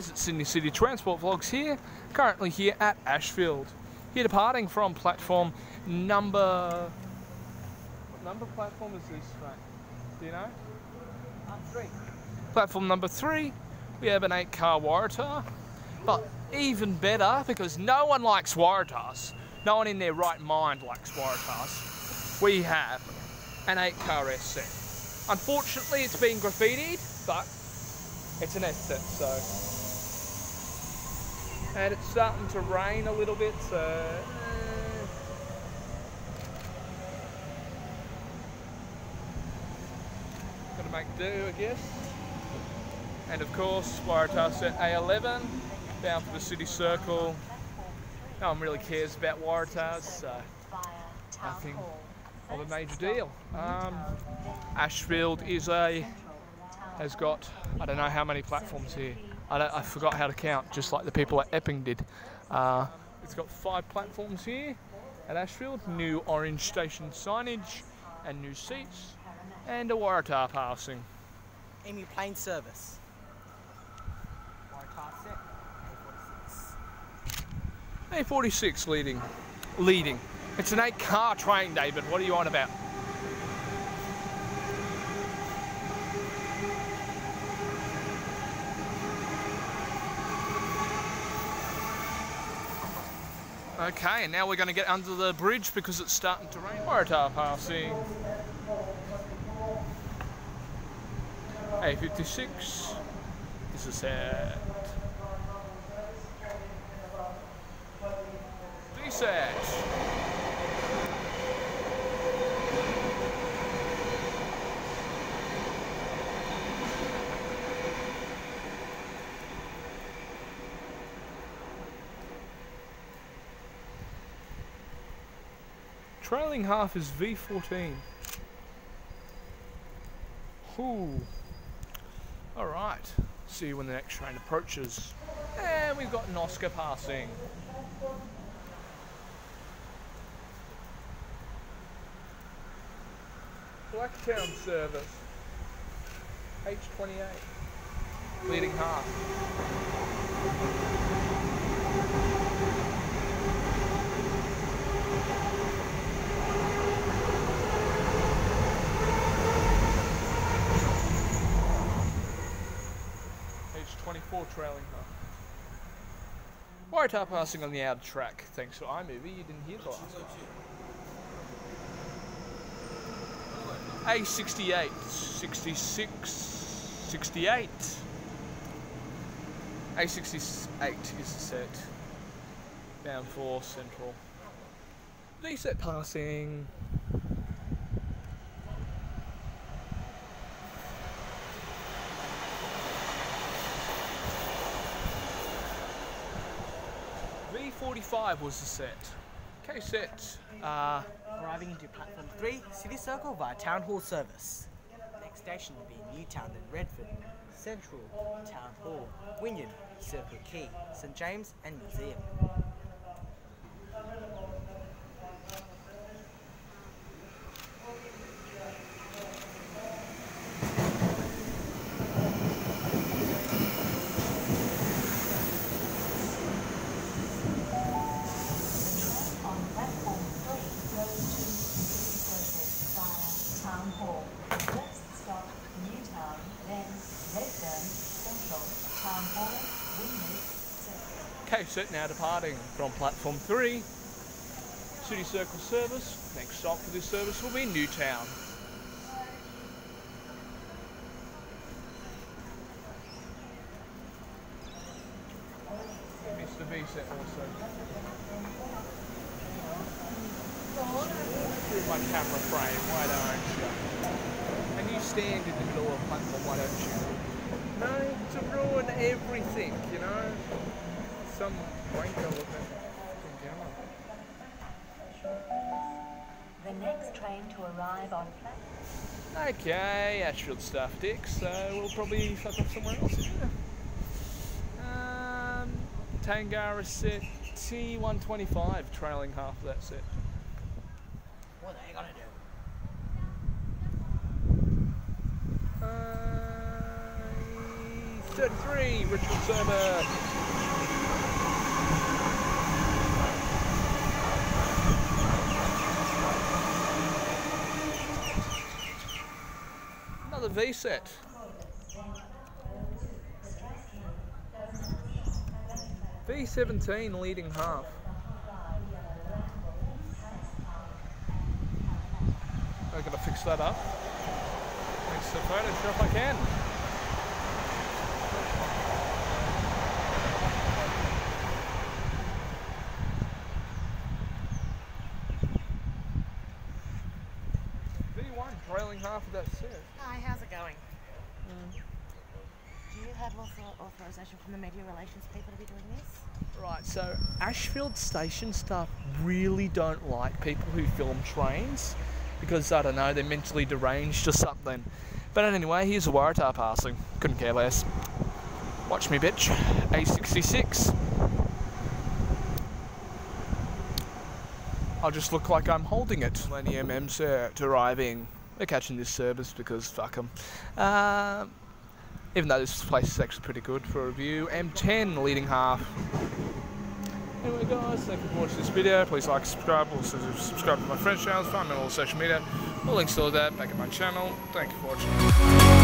Sydney City Transport Vlogs here, currently here at Ashfield. Here departing from platform number... What number platform is this, mate? Do you know? Uh, three. Platform number three, we have an eight car Waratah. But even better, because no one likes Waratahs, no one in their right mind likes Waratahs, we have an eight car S set. Unfortunately, it's been graffitied, but it's an S set, so and it's starting to rain a little bit so eh. gonna make do I guess. And of course Waratah set A11 down for the city circle. No one really cares about Waratahs so nothing of a major deal. Um, Ashfield is a has got I don't know how many platforms here I, I, forgot how to count, just like the people at Epping did. Uh, it's got five platforms here at Ashfield, new orange station signage and new seats, and a Waratah passing. Emu Plains service. Waratah set, A46. A46 leading. Leading. It's an eight car train, David. What are you on about? Okay, and now we're going to get under the bridge because it's starting to rain. Waratah passing. A56 This is set. D-set. Trailing half is V14. Ooh. Alright. See you when the next train approaches. And we've got an OSCar passing. Blacktown service. H28. Leading half. Trailing car. Waratah passing on the outer track. Thanks for iMovie, you didn't hear the last one. A68, 66, 68. A68 is the set. Bound for Central. D set passing. V45 was the set. Okay, set. Uh, Arriving into platform 3, City Circle via Town Hall service. Next station will be Newtown and Redfern, Central, Town Hall, Wynyard, Circular Quay, St James and Museum. Set now departing from platform 3, City Circle service. Next stop for this service will be Newtown. Mr. V set also. Through my camera frame, why don't you? And you stand in the middle of platform, why don't you? No, to ruin everything, you know? Some wanker looking The next train to arrive on platform. Okay, Ashfield staff dick, so we'll probably fuck off somewhere else. Um, Tangara set T125, trailing half of that set. What are they gonna do? Uh, 33, Richmond Server. VSET. V17 leading half. I've got to fix that up. Thanks to Photoshop I can. V1 trailing half of that set. Hi, how's it going? Mm. Do you have author- authorization from the media relations people to be doing this? Right, so Ashfield station staff really don't like people who film trains because I don't know, they're mentally deranged or something. But anyway, here's a Waratah passing. Couldn't care less. Watch me, bitch. A66. I'll just look like I'm holding it. Millennium M set arriving. We're catching this service because fuck 'em. Um, even though this place is actually pretty good for a review. M10 leading half. Anyway guys, thank you for watching this video. Please like, subscribe, also subscribe to my friend's channels, find me on all social media. All links to all that back at my channel. Thank you for watching.